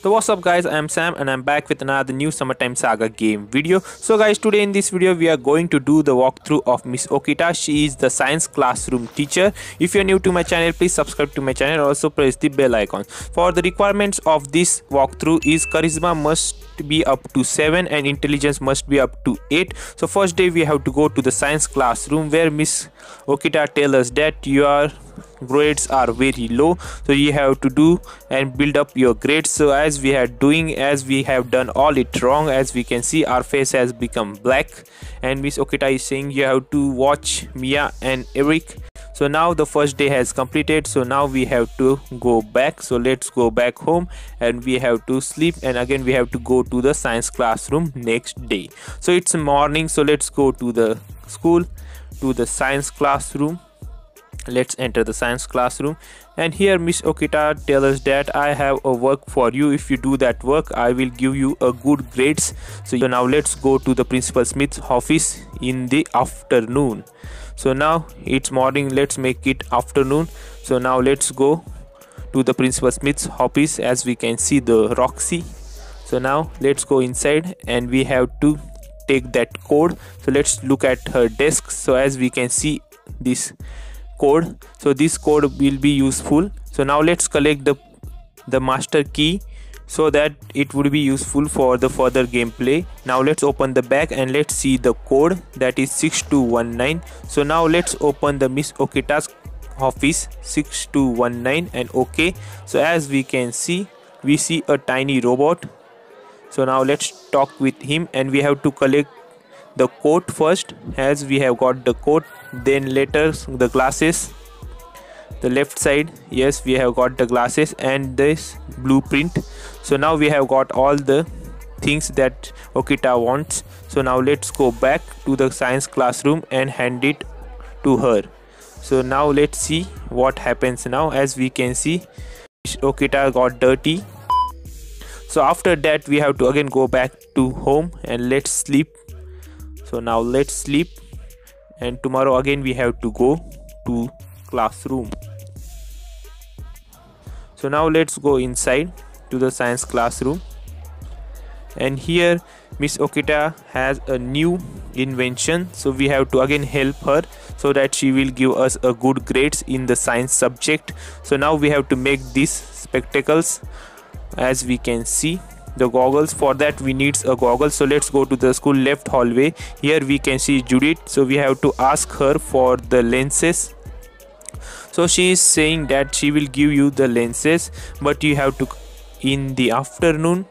So what's up guys, I am Sam and I'm back with another new Summertime Saga game video. So guys, today in this video we are going to do the walkthrough of Miss Okita. She is the science classroom teacher. If you are new to my channel, please subscribe to my channel also press the bell icon. For the requirements of this walkthrough is charisma must be up to 7 and intelligence must be up to 8. So first day we have to go to the science classroom where Miss Okita tells us that you are grades are very low. So you have to do and build up your grades. So as we are doing as we have done all it wrong as we can see our face has become black. And miss okita is saying you have to watch mia and eric so now the first day has completed. So now we have to go back. So let's go back home and we have to sleep. And again we have to go to the science classroom next day. So it's morning. So let's go to the school to the science classroom let's enter the science classroom. And here miss okita tells us that i have a work for you. If you do that work i will give you a good grades. So now let's go to the principal smith's office in the afternoon. So now it's morning. Let's make it afternoon. So now let's go to the principal smith's office. As we can see the Roxxy. So now let's go inside and we have to take that code. So let's look at her desk. So as we can see this code. So this code will be useful. So now let's collect the the master key so that it would be useful for the further gameplay. Now let's open the back and let's see the code. That is 6219 so now let's open the miss okita's office 6219 and okay so as we can see we see a tiny robot. So now let's talk with him and we have to collect the code first. As we have got the coat then later the glasses. The left side yes we have got the glasses and this blueprint. So now we have got all the things that okita wants. So now let's go back to the science classroom and hand it to her. So now let's see what happens now. As we can see okita got dirty. So after that we have to again go back to home and let's sleep. So now let's sleep and tomorrow again we have to go to classroom. So now let's go inside to the science classroom. And here miss okita has a new invention. So we have to again help her so that she will give us a good grades in the science subject. So now we have to make these spectacles as we can see the goggles. For that we needs a goggle. So let's go to the school left hallway. Here we can see judith. So we have to ask her for the lenses. So she is saying that she will give you the lenses but you have to in the afternoon.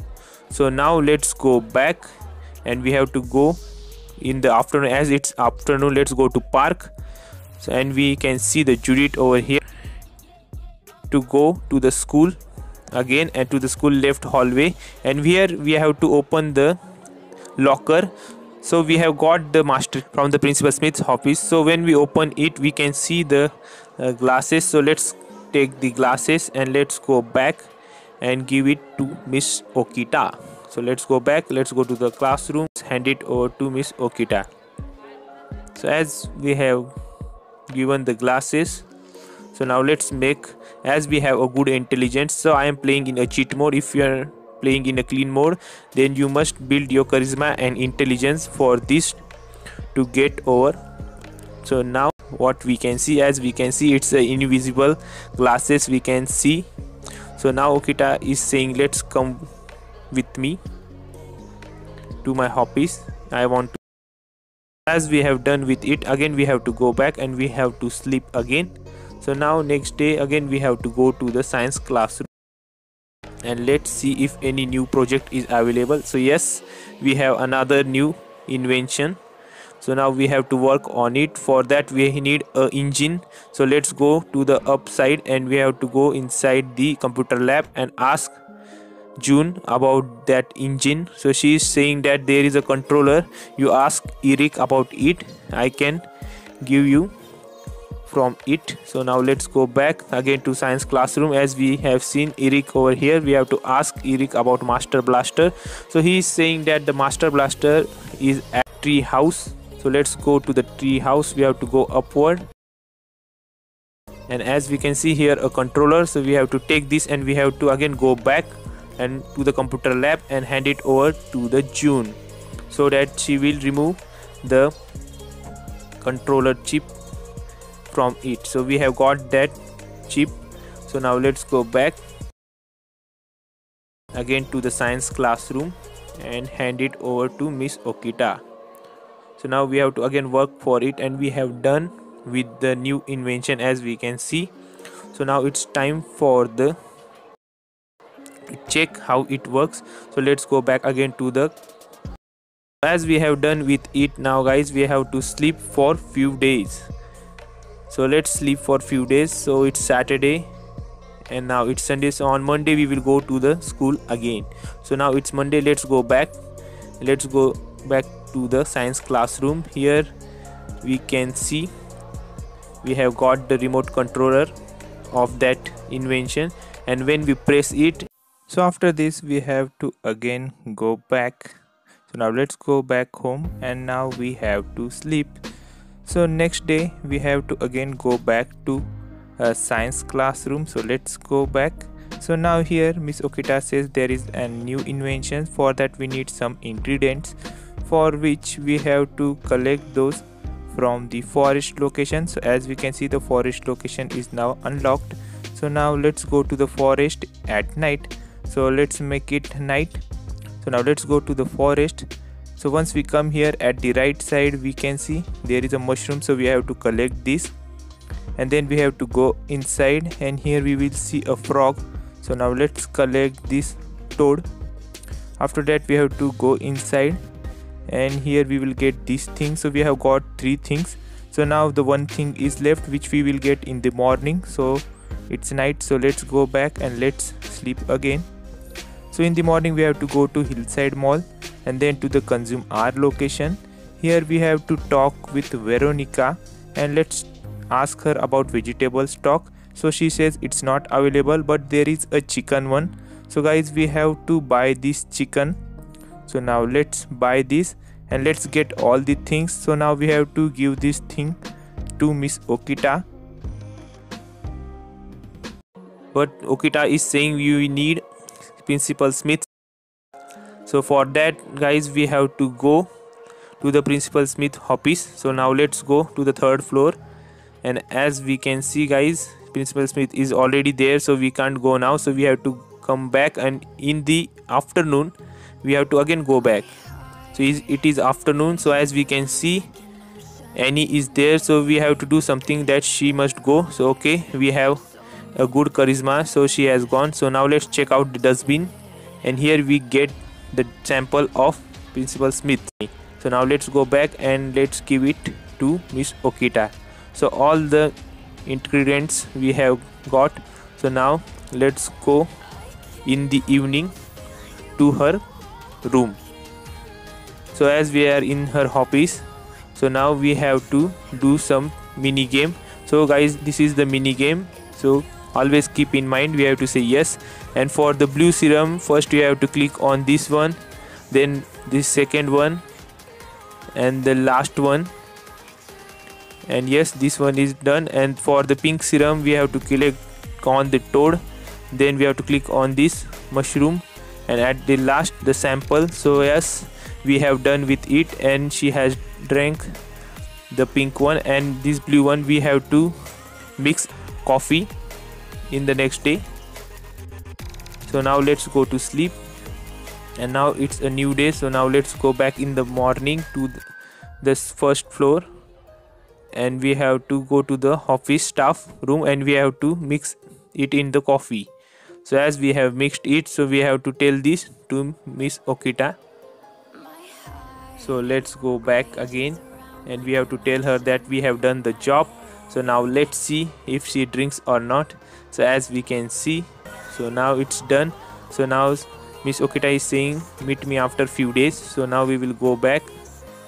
So now let's go back and we have to go in the afternoon. As it's afternoon let's go to park. So, and we can see the judith over here to go to the school again and to the school left hallway. And here we have to open the locker. So we have got the master from the principal smith's office. So when we open it we can see the uh, glasses. So let's take the glasses and let's go back and give it to miss okita. So let's go back. Let's go to the classroom. Hand it over to miss okita. So as we have given the glasses so now let's make as we have a good intelligence so i am playing in a cheat mode. If you are playing in a clean mode then you must build your charisma and intelligence for this to get over. So now what we can see as we can see it's a invisible glasses we can see. So now okita is saying let's come with me to my hobbies i want to as we have done with it again we have to go back and we have to sleep again so now next day again we have to go to the science classroom and let's see if any new project is available. So yes we have another new invention. So now we have to work on it. For that we need a engine. So let's go to the upside and we have to go inside the computer lab and ask June about that engine. So she is saying that there is a controller. You ask Eric about it. I can give you from it. So now let's go back again to science classroom. As we have seen eric over here we have to ask eric about master blaster. So he is saying that the master blaster is at tree house. So let's go to the tree house. We have to go upward. And as we can see here a controller. So we have to take this and we have to again go back and to the computer lab and hand it over to the June so that she will remove the controller chip from it. So we have got that chip. So now let's go back again to the science classroom and hand it over to Miss Okita. So now we have to again work for it and we have done with the new invention as we can see. So now it's time for the check how it works. So let's go back again to the as we have done with it. Now guys we have to sleep for few days so let's sleep for few days. So it's saturday and now it's sunday. So on monday we will go to the school again. So now it's monday. Let's go back. Let's go back to the science classroom. Here we can see we have got the remote controller of that invention. And when we press it so after this we have to again go back. So now let's go back home and now we have to sleep so next day we have to again go back to a science classroom. So let's go back. So now here miss okita says there is a new invention. For that we need some ingredients for which we have to collect those from the forest location. So as we can see the forest location is now unlocked. So now let's go to the forest at night. So let's make it night. So now let's go to the forest so once we come here at the right side we can see there is a mushroom. So we have to collect this. And then we have to go inside. And here we will see a frog. So now let's collect this toad. After that we have to go inside. And here we will get these things so we have got three things. So now the one thing is left which we will get in the morning. So it's night. So let's go back and let's sleep again. So in the morning we have to go to hillside mall and then to the Consum-R location. Here we have to talk with veronica and let's ask her about vegetable stock. So she says it's not available but there is a chicken one. So guys we have to buy this chicken. So now let's buy this and let's get all the things. So now we have to give this thing to miss okita. But okita is saying you need principal smith so for that guys we have to go to the principal smith office. So now let's go to the third floor. And as we can see guys principal smith is already there so we can't go now. So we have to come back and in the afternoon we have to again go back. So it is afternoon. So as we can see Annie is there. So we have to do something that she must go. So okay we have a good charisma. So she has gone. So now let's check out the dustbin. And here we get the sample of principal smith. So now let's go back and let's give it to miss okita. So all the ingredients we have got. So now let's go in the evening to her room. So as we are in her hobbies so now we have to do some mini game so guys this is the mini game so always keep in mind we have to say yes. And for the blue serum first you have to click on this one then this second one and the last one. And yes this one is done. And for the pink serum we have to click on the toad. Then we have to click on this mushroom and at the last the sample. So yes we have done with it. And she has drank the pink one. And this blue one we have to mix coffee in the next day. So now let's go to sleep. And now it's a new day so now let's go back in the morning to this first floor. And we have to go to the office staff room and we have to mix it in the coffee. So as we have mixed it so we have to tell this to miss okita. So let's go back again and we have to tell her that we have done the job so now let's see if she drinks or not. So as we can see so now it's done. So now miss okita is saying meet me after few days. So now we will go back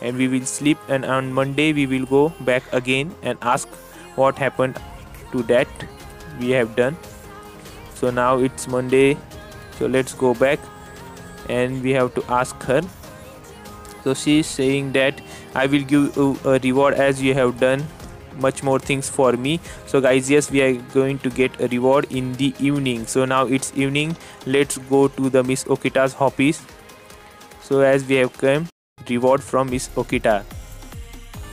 and we will sleep. And on monday we will go back again and ask what happened to that we have done. So now it's monday. So let's go back and we have to ask her. So she is saying that i will give you a reward as you have done much more things for me so guys yes we are going to get a reward in the evening so now it's evening let's go to the miss okita's office so as we have come reward from miss okita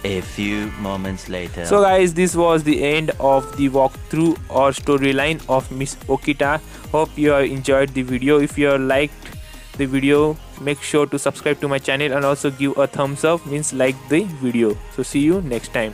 a few moments later. So guys, this was the end of the walkthrough or storyline of Miss Okita. Hope you have enjoyed the video. If you have liked the video, make sure to subscribe to my channel and also give a thumbs up means like the video. So see you next time.